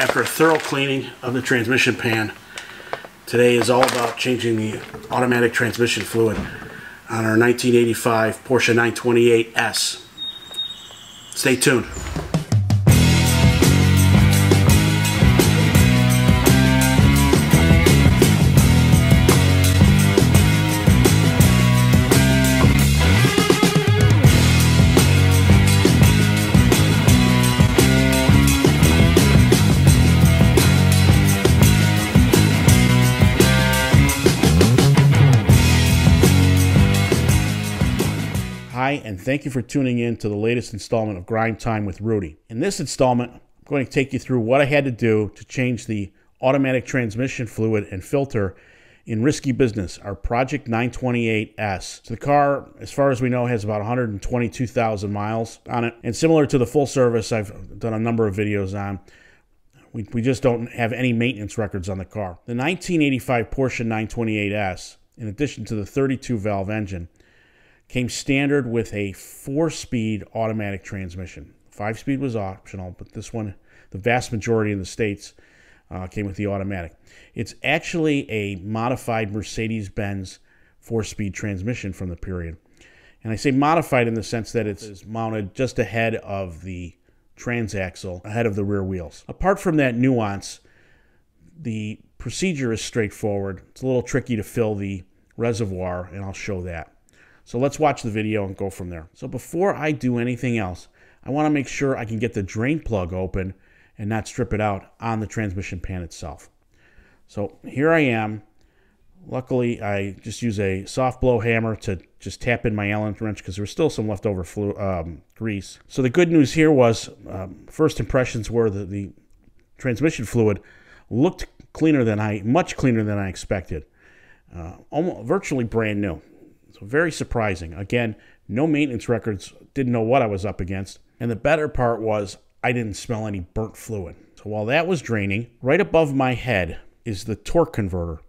After a thorough cleaning of the transmission pan, today is all about changing the automatic transmission fluid on our 1985 Porsche 928S. Stay tuned. And thank you for tuning in to the latest installment of Grime Time with Rudy. In this installment, I'm going to take you through what I had to do to change the automatic transmission fluid and filter in Risky Business, our Project 928S. So the car, as far as we know, has about 122,000 miles on it. And similar to the full service I've done a number of videos on, we, we just don't have any maintenance records on the car. The 1985 Porsche 928S, in addition to the 32 valve engine, came standard with a four-speed automatic transmission. Five-speed was optional, but this one, the vast majority in the states, uh, came with the automatic. It's actually a modified Mercedes-Benz four-speed transmission from the period. And I say modified in the sense that it's mounted just ahead of the transaxle, ahead of the rear wheels. Apart from that nuance, the procedure is straightforward. It's a little tricky to fill the reservoir, and I'll show that. So let's watch the video and go from there. So before I do anything else, I want to make sure I can get the drain plug open and not strip it out on the transmission pan itself. So here I am. Luckily, I just use a soft blow hammer to just tap in my Allen wrench because there was still some leftover flu um, grease. So the good news here was, um, first impressions were that the transmission fluid looked cleaner than I, much cleaner than I expected. Uh, almost virtually brand new. So very surprising. Again, no maintenance records, didn't know what I was up against. And the better part was I didn't smell any burnt fluid. So while that was draining, right above my head is the torque converter.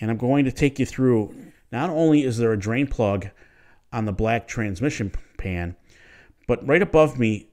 And I'm going to take you through, not only is there a drain plug on the black transmission pan, but right above me,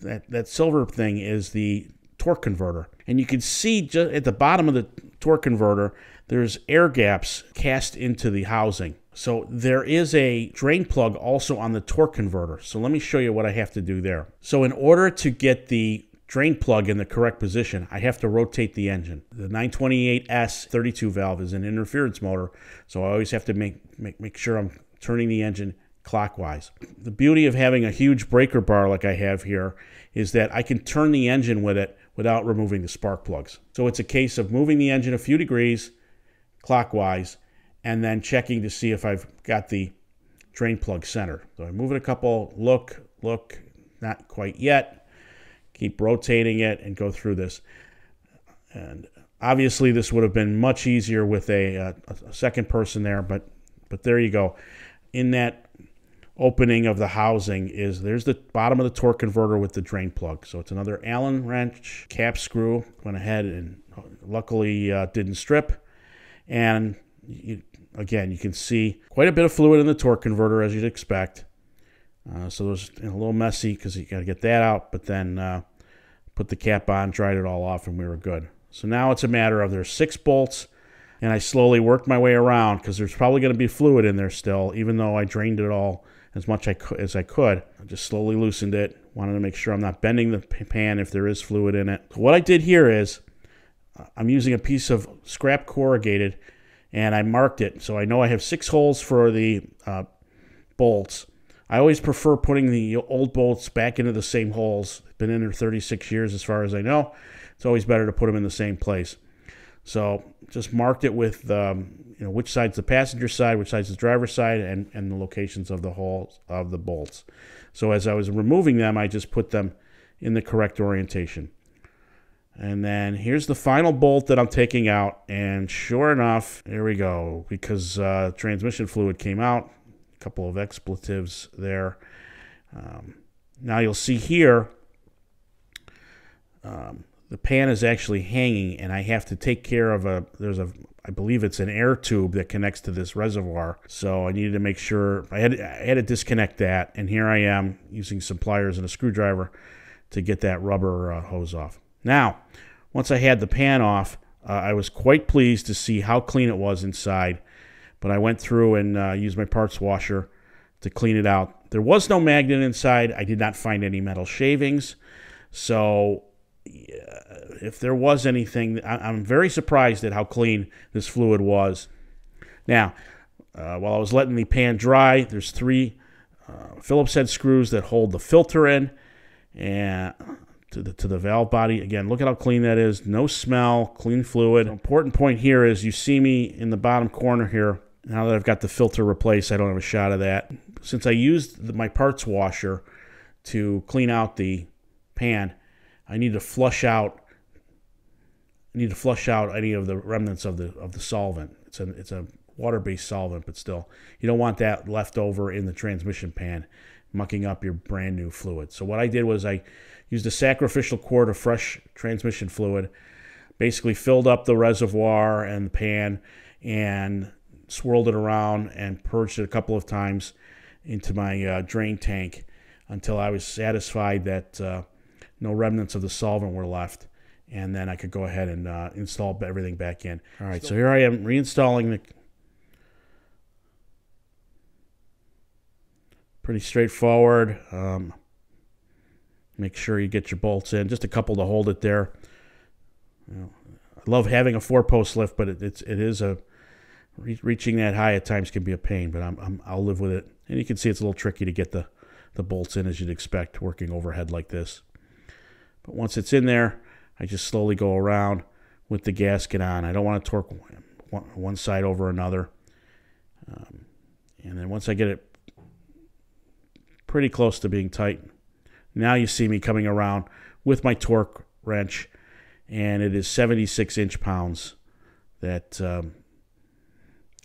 that, that silver thing is the torque converter. And you can see just at the bottom of the torque converter, there's air gaps cast into the housing. So there is a drain plug also on the torque converter. So let me show you what I have to do there. So in order to get the drain plug in the correct position, I have to rotate the engine. The 928S 32 valve is an interference motor, so I always have to make, make, make sure I'm turning the engine clockwise. The beauty of having a huge breaker bar like I have here is that I can turn the engine with it without removing the spark plugs. So it's a case of moving the engine a few degrees clockwise and then checking to see if I've got the drain plug centered. So I move it a couple, look, look, not quite yet. Keep rotating it and go through this. And obviously this would have been much easier with a, a, a second person there, but but there you go. In that opening of the housing is there's the bottom of the torque converter with the drain plug. So it's another Allen wrench cap screw. Went ahead and luckily uh, didn't strip. And you, again, you can see quite a bit of fluid in the torque converter as you'd expect. Uh, so it was a little messy because you got to get that out, but then uh, put the cap on, dried it all off, and we were good. So now it's a matter of there's six bolts, and I slowly worked my way around because there's probably going to be fluid in there still, even though I drained it all as much as I could. I just slowly loosened it. Wanted to make sure I'm not bending the pan if there is fluid in it. What I did here is I'm using a piece of scrap corrugated and I marked it. So I know I have six holes for the uh, bolts. I always prefer putting the old bolts back into the same holes. Been in there 36 years as far as I know. It's always better to put them in the same place. So just marked it with um, you know which side's the passenger side, which side's the driver's side, and, and the locations of the holes of the bolts. So as I was removing them, I just put them in the correct orientation. And then here's the final bolt that I'm taking out. And sure enough, here we go. Because uh, transmission fluid came out. A couple of expletives there. Um, now you'll see here, um, the pan is actually hanging. And I have to take care of a, there's a, I believe it's an air tube that connects to this reservoir. So I needed to make sure, I had, I had to disconnect that. And here I am using some pliers and a screwdriver to get that rubber uh, hose off. Now, once I had the pan off, uh, I was quite pleased to see how clean it was inside. But I went through and uh, used my parts washer to clean it out. There was no magnet inside. I did not find any metal shavings. So if there was anything, I, am very surprised at how clean this fluid was. Now, uh, while I was letting the pan dry, there's three uh, Phillips head screws that hold the filter in and to the to the valve body. Again, look at how clean that is. No smell, clean fluid. Important point here is you see me in the bottom corner here. Now that I've got the filter replaced, I don't have a shot of that. Since I used the, my parts washer to clean out the pan, I need to flush out I need to flush out any of the remnants of the of the solvent. It's a it's a water-based solvent, but still, you don't want that left over in the transmission pan, mucking up your brand new fluid. So what I did was I used a sacrificial quart of fresh transmission fluid, basically filled up the reservoir and the pan, and swirled it around and purged it a couple of times into my uh, drain tank until I was satisfied that uh, no remnants of the solvent were left. And then I could go ahead and uh, install everything back in. All right, so here I am reinstalling the pretty straightforward. Um, make sure you get your bolts in. Just a couple to hold it there. You know, I love having a four-post lift, but it, it's it is a reaching that high at times can be a pain. But I'm, I'm I'll live with it. And you can see it's a little tricky to get the the bolts in as you'd expect working overhead like this. But once it's in there, I just slowly go around with the gasket on. I don't want to torque one side over another. Um, and then once I get it pretty close to being tight. Now you see me coming around with my torque wrench, and it is 76 inch pounds that um,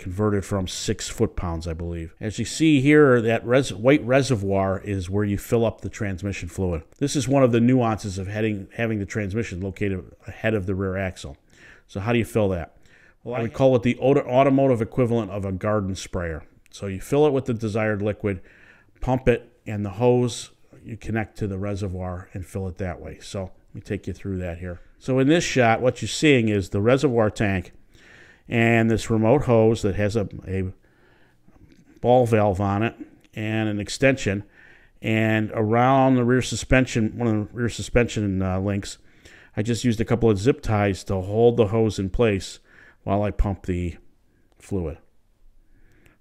converted from six foot pounds, I believe. As you see here, that res- white reservoir is where you fill up the transmission fluid. This is one of the nuances of heading, having the transmission located ahead of the rear axle. So how do you fill that? Well, I would call it the automotive equivalent of a garden sprayer. So you fill it with the desired liquid, pump it and the hose you connect to the reservoir and fill it that way. So let me take you through that here. So in this shot, what you're seeing is the reservoir tank and this remote hose that has a, a ball valve on it and an extension. And around the rear suspension, one of the rear suspension uh, links, I just used a couple of zip ties to hold the hose in place while I pump the fluid.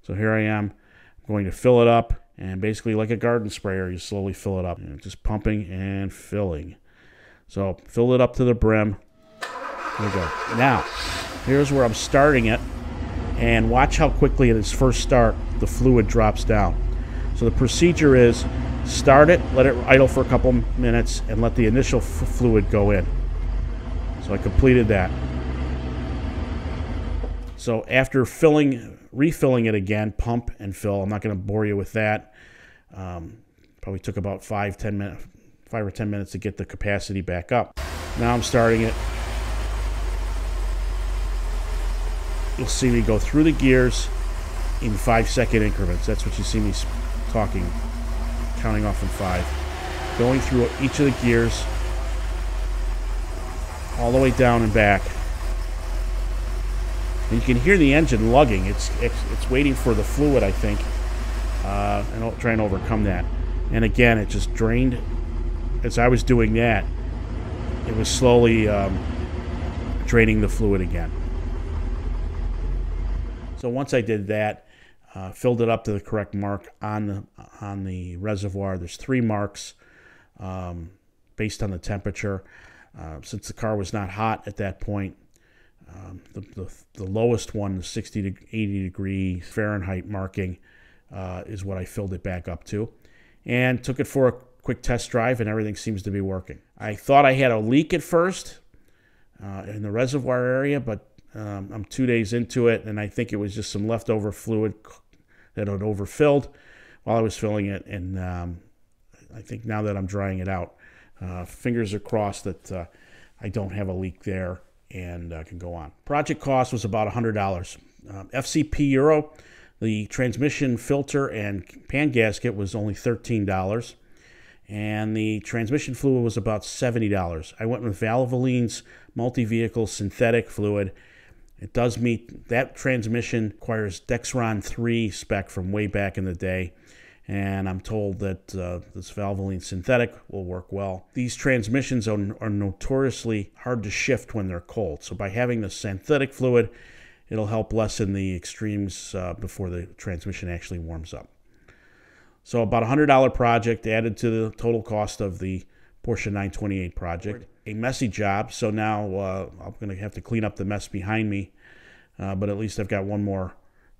So here I am. I'm going to fill it up and basically like a garden sprayer, you slowly fill it up, you know, just pumping and filling. So fill it up to the brim. There we go. Now, here's where I'm starting it, and watch how quickly at its first start the fluid drops down. So the procedure is start it, let it idle for a couple minutes, and let the initial fluid go in. So I completed that. So after filling, refilling it again, pump and fill. I'm not going to bore you with that. Um, probably took about five, ten minutes, five or ten minutes to get the capacity back up. Now I'm starting it. You'll see me go through the gears in five second increments. That's what you see me talking, counting off in five. Going through each of the gears, all the way down and back. And you can hear the engine lugging. It's, it's, it's waiting for the fluid, I think uh, and try and overcome that. And again, it just drained. As I was doing that, it was slowly um, draining the fluid again. So once I did that, uh, filled it up to the correct mark on the on the reservoir. There's three marks um, based on the temperature. Uh, since the car was not hot at that point, um, the, the, the lowest one, the 60 to 80 degree Fahrenheit marking, uh, is what I filled it back up to. And took it for a quick test drive, and everything seems to be working. I thought I had a leak at first uh, in the reservoir area, but um, I'm two days into it, and I think it was just some leftover fluid that had overfilled while I was filling it. And um, I think now that I'm drying it out, uh, fingers are crossed that uh, I don't have a leak there and uh, can go on. Project cost was about $100. Um, FCP Euro the transmission filter and pan gasket was only $13. and the transmission fluid was about $70. I went with Valvoline's multi-vehicle synthetic fluid. It does meet that transmission requires Dexron 3 spec from way back in the day and I'm told that uh, this Valvoline synthetic will work well. These transmissions are, are, notoriously hard to shift when they're cold, so by having the synthetic fluid, it'll help lessen the extremes uh, before the transmission actually warms up. So about a $100 project added to the total cost of the Porsche 928 project. A messy job, so now uh, I'm going to have to clean up the mess behind me, uh, but at least I've got one more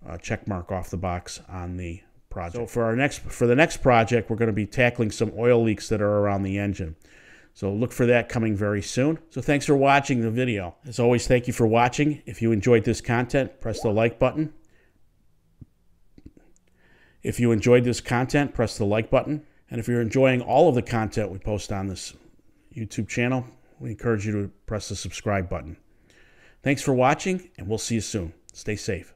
uh, check mark off the box on the project. So for our next for the next project, we're going to be tackling some oil leaks that are around the engine. So look for that coming very soon. So thanks for watching the video. As always, thank you for watching. If you enjoyed this content, press the like button. If you enjoyed this content, press the like button. And if you're enjoying all of the content we post on this YouTube channel, we encourage you to press the subscribe button. Thanks for watching, and we'll see you soon. Stay safe.